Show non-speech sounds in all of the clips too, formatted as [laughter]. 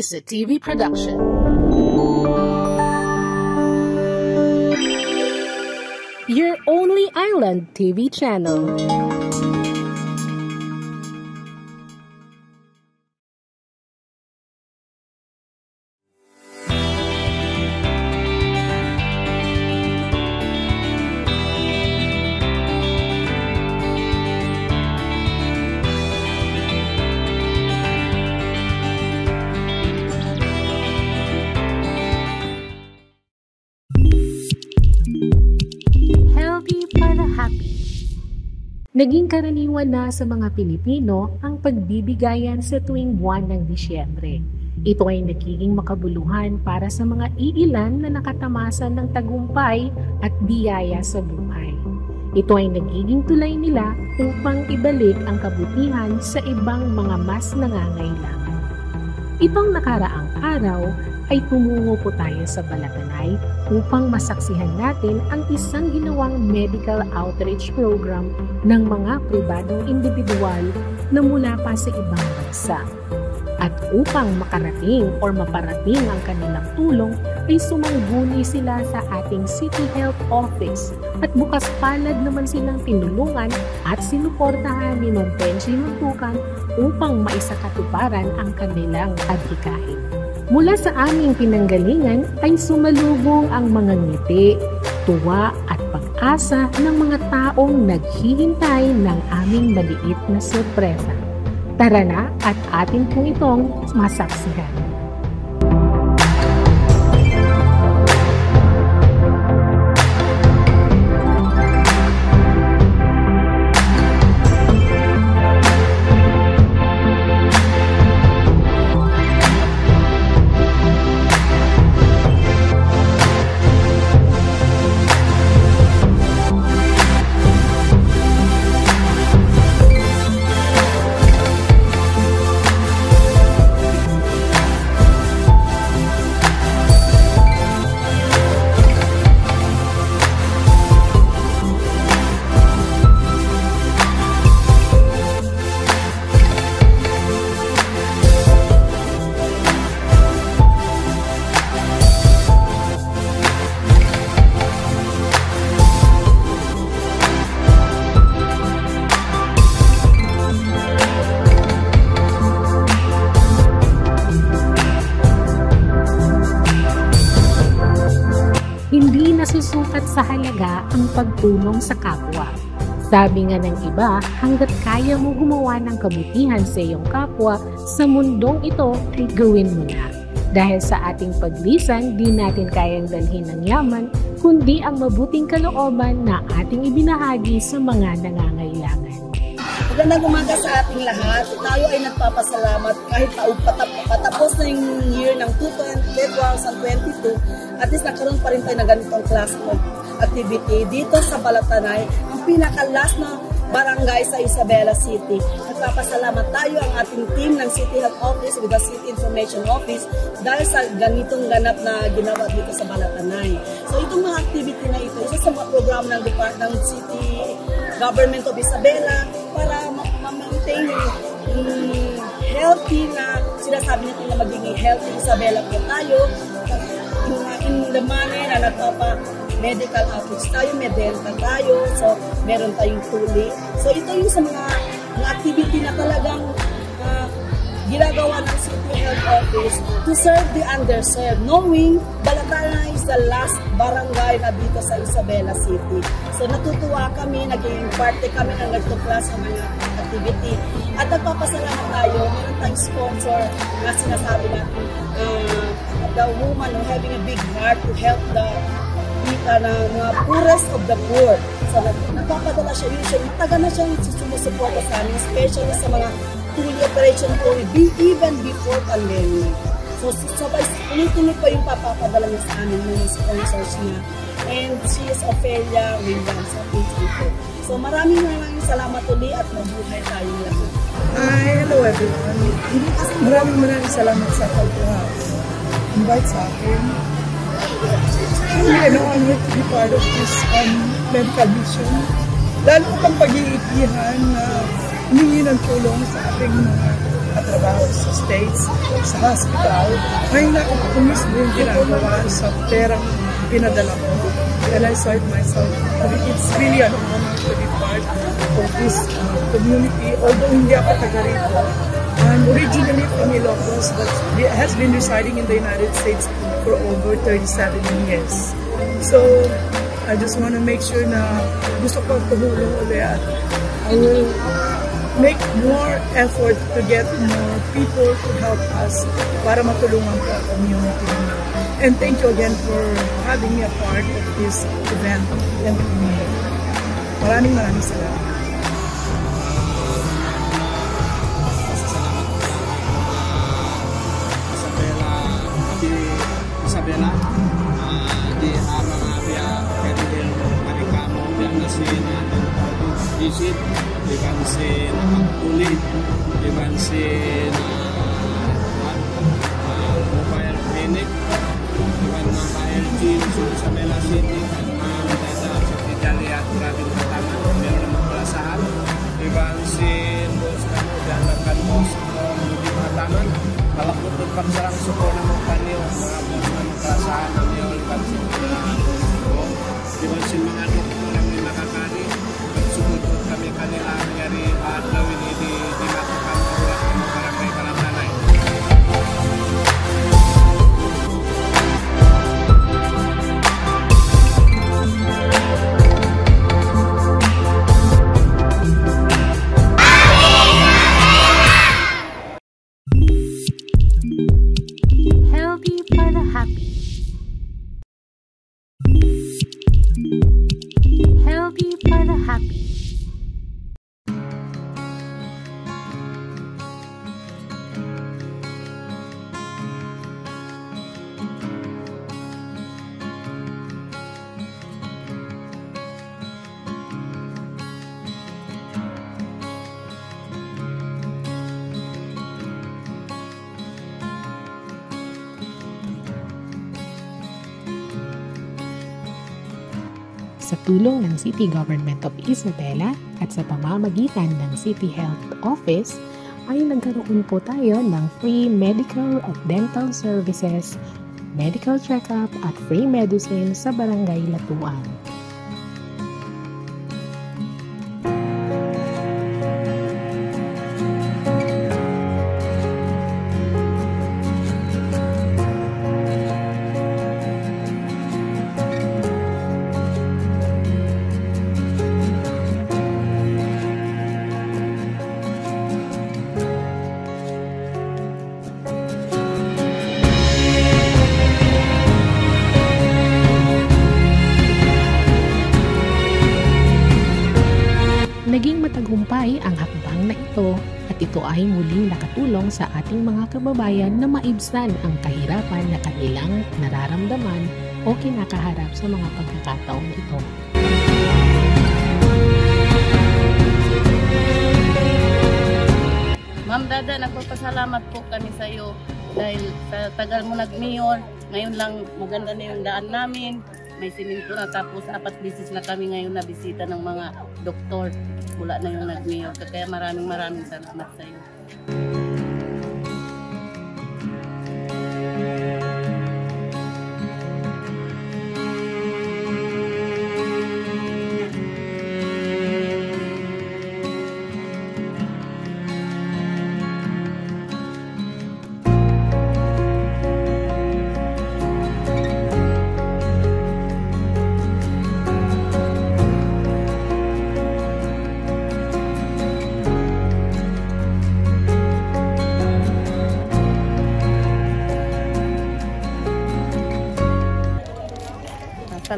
is a TV production. Your only island TV channel. Naging karaniwan na sa mga Pilipino ang pagbibigayan sa tuwing buwan ng Disyembre. Ito ay nagiging makabuluhan para sa mga iilan na nakatamasan ng tagumpay at biyaya sa buhay. Ito ay nagiging tulay nila upang ibalik ang kabutihan sa ibang mga mas nangangailangan. Itong nakaraang araw ay tumungo po tayo sa Balatanay upang masaksihan natin ang isang ginawang medical outreach program ng mga pribadong individual na mula pa sa ibang bansa. At upang makarating or maparating ang kanilang tulong, ay sumangguni sila sa ating City Health Office at bukas palad naman silang tinulungan at sinuportahan ni Ma'am Benji Mantukan upang maisakatuparan ang kanilang adhikain. Mula sa aming pinanggalingan ay sumalubong ang mga ngiti, tuwa at pag-asa ng mga taong naghihintay ng aming maliit na sorpresa. Tara na at atin pong itong masaksihan. Pagtulong sa kapwa. Sabi nga ng iba, hanggat kaya mo gumawa ng kabutihan sa iyong kapwa, sa mundong ito ay gawin mo na. Dahil sa ating paglisan, di natin kayang dalhin ng yaman, kundi ang mabuting kalooban na ating ibinahagi sa mga nangangailangan. Magandang umaga sa ating lahat. Tayo ay nagpapasalamat kahit patap patapos na yung year ng 2022, at least nagkaroon pa rin tayo ng ganitong class of activity dito sa Balatanay, ang pinaka-last na barangay sa Isabela City. Nagpapasalamat tayo ang ating team ng City Health Office with the City Information Office dahil sa ganitong ganap na ginawa dito sa Balatanay. So itong mga activity na ito, isa sa mga program ng Department ng City Government of Isabela para ma- ma-maintain yung yung healthy na sinasabi natin na magiging healthy Isabela po tayo in, in the manner na nagpapa medical outreach tayo, may dental tayo, so meron tayong tuli. So ito yung sa mga, activity na talagang ah, ginagawa ng City Health Office to serve the underserved, knowing Balatana is the last barangay na dito sa Isabela City. So natutuwa kami, naging parte kami ng nagtuklas sa mga activity. At nagpapasalamat tayo, meron tayong sponsor na sinasabi natin, ah, the woman who having a big heart to help the kita ng mga poorest of the poor. So, nag nagpapadala siya usually. Matagal na siyang sumusuporta sa amin, especially sa mga tuli operation po, even before pandemic. So, sabay, tuloy-tuloy pa yung papapadala niya sa amin ng sponsors niya. And she is Ophelia Williams of HDP. So, maraming maraming salamat uli at mabuhay tayong lahat. Hi, hello everyone. Maraming maraming salamat sa pag-invite sa akin. Really, ano, honored to be part of this um, medical mission. Lalo pang pag-iipihan na humingi ng tulong sa ating mga nagtatrabaho sa States, sa hospital, ngayon mismo yung ginagawa sa perang pinadala ko. And I saw it myself. It's really an honor to be part of this uh, community. Although hindi ako taga rito, I'm originally from Ilocos, but has been residing in the United States for over 37 years. So, I just want to make sure na gusto ko tumulong ulit I will make more effort to get more people to help us para matulungan ko ang community. And thank you again for having me a part of this event and community. Maraming maraming salamat. Marikamo biang nasin visit di kansin kulit di kansin mobile clinic di kan mobile gym sa tulong ng City Government of Isabela at sa pamamagitan ng City Health Office, ay nagkaroon po tayo ng free medical at dental services, medical check-up at free medicine sa Barangay Latuan. Naging matagumpay ang hakbang na ito at ito ay muling nakatulong sa ating mga kababayan na maibsan ang kahirapan na kanilang nararamdaman o kinakaharap sa mga pagkakataong ito. Ma'am Dada, nagpapasalamat po kami sa iyo dahil sa tagal mo nag-mayor, ngayon lang maganda na yung daan namin. May siminto na tapos apat bisis na kami ngayon na bisita ng mga doktor. Wala na yung nag-mayor. Kaya maraming maraming salamat sa iyo.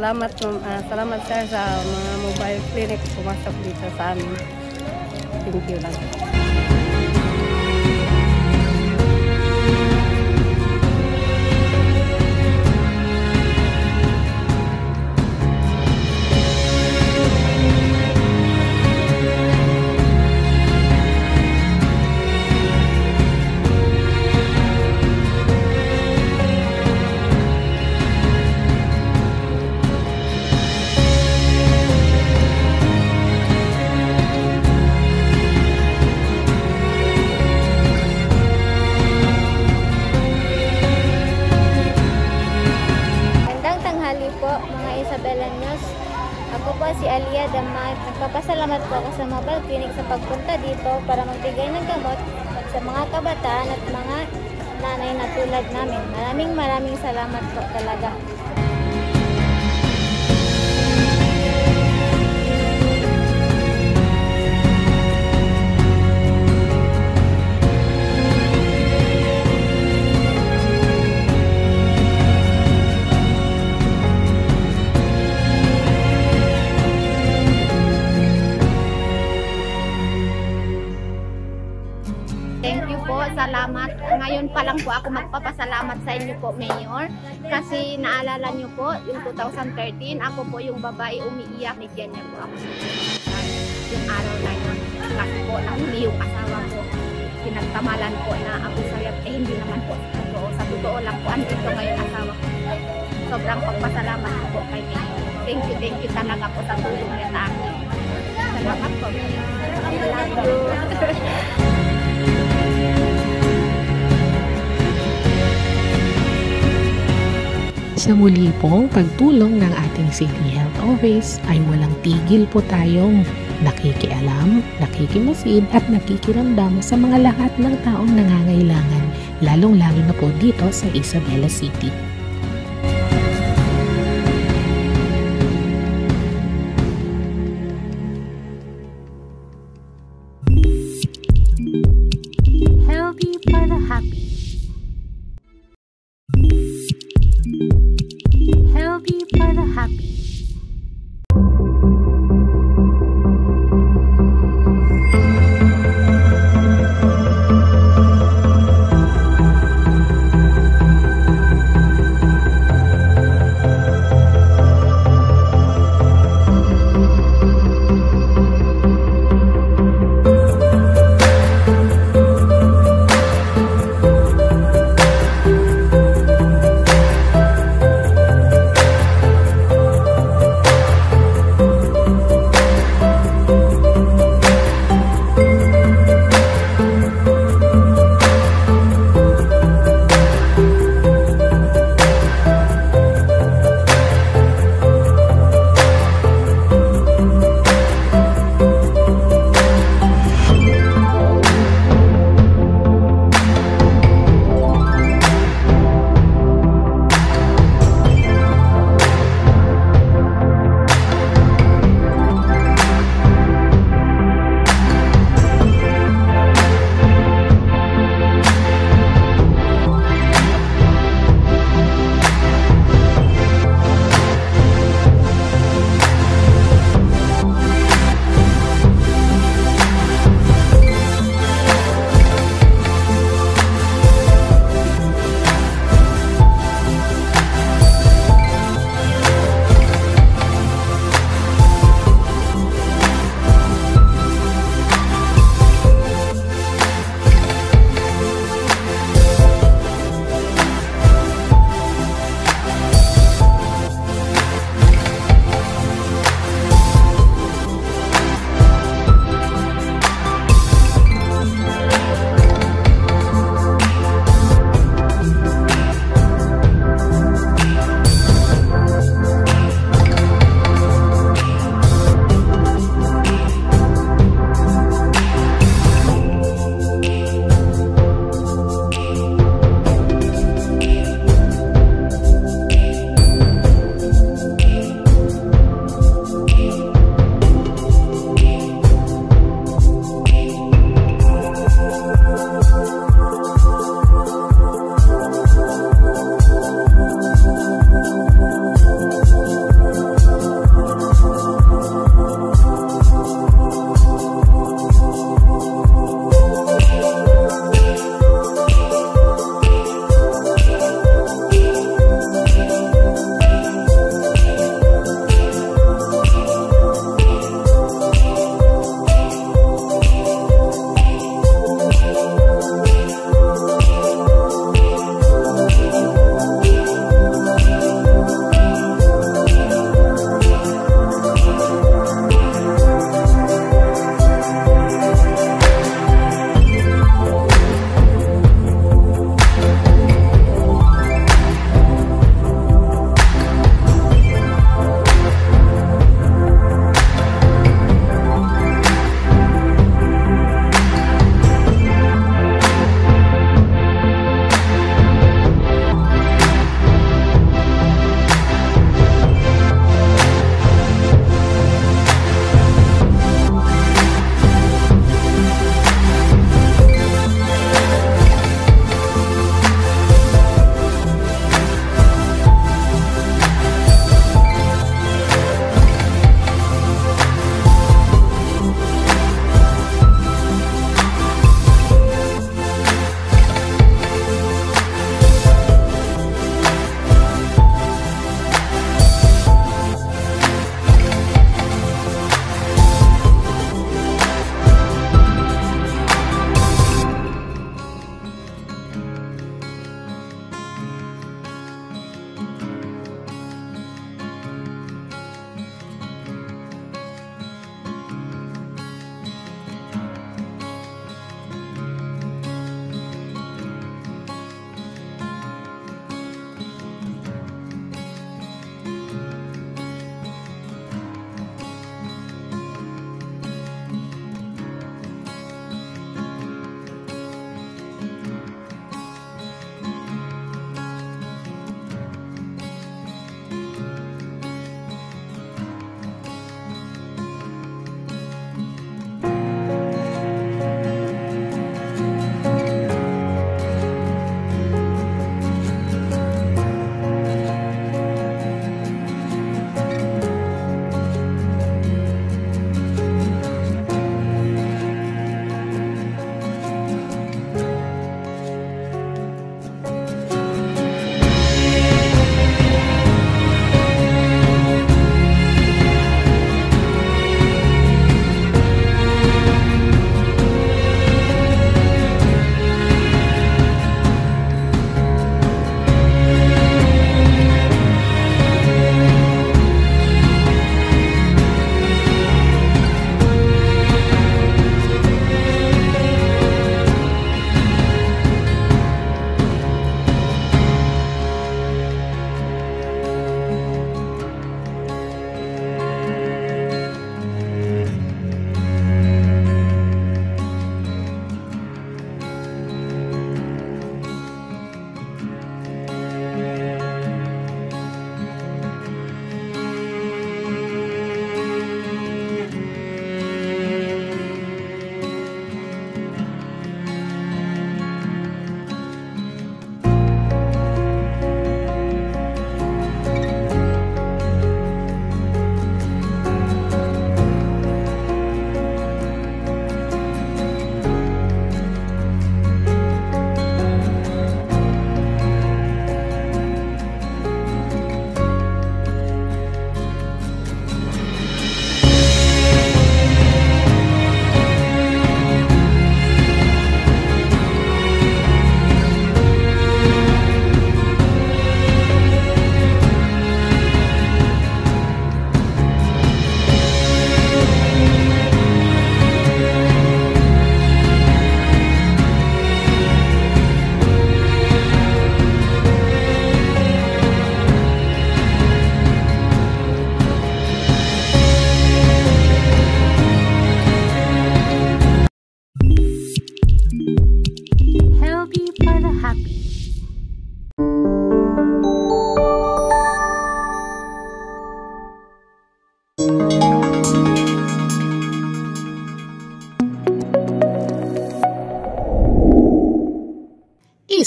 Salamat. Ah, salamat sir sa mga mobile clinic pumasok dito sa amin. Thank you lang. Nanay na tulad namin. Maraming maraming salamat po talaga. Po ako magpapasalamat sa inyo po, Mayor. Kasi naalala niyo po, yung 2013, ako po yung babae umiiyak. Nigyan niyo po ako ng yung araw na yun. Kasi po, nahuli yung asawa ko. Pinagtamalan po na ako sayap. Eh, hindi naman po. Totoo. Sa totoo lang po, andito ngayon asawa ko. Sobrang pagpasalamat po kay Mayor. Thank you, thank you talaga po sa tulong niya sa akin. Salamat po, Mayor. I. [laughs] Sa muli pong pagtulong ng ating City Health Office ay walang tigil po tayong nakikialam, nakikimasid at nakikiramdam sa mga lahat ng taong nangangailangan, lalong-lalo na po dito sa Isabela City.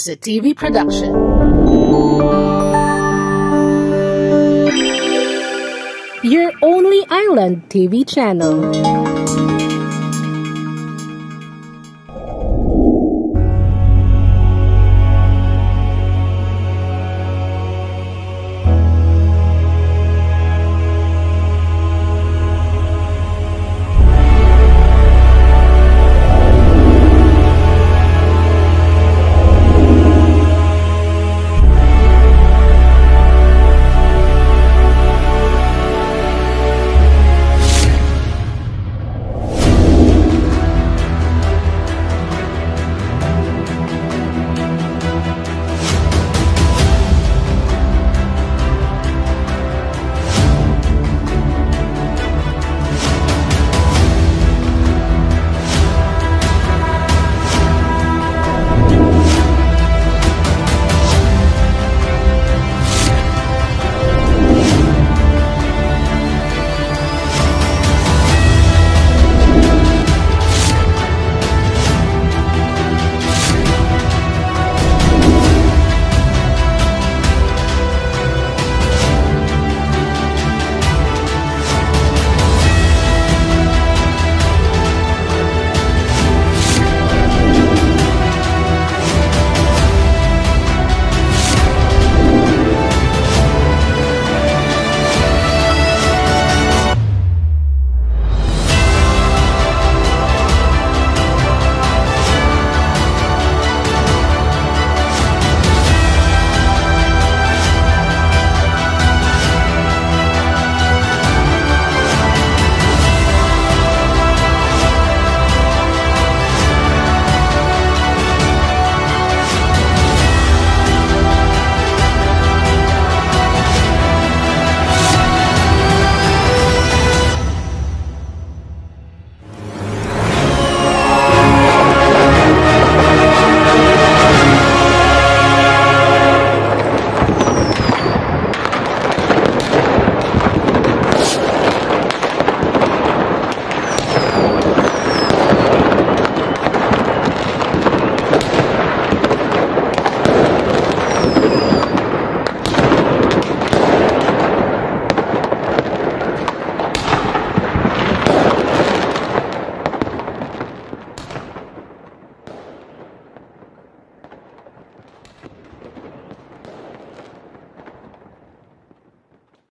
Versa TV production. Your only island TV channel.